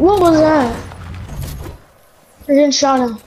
What was that? I didn't shot him.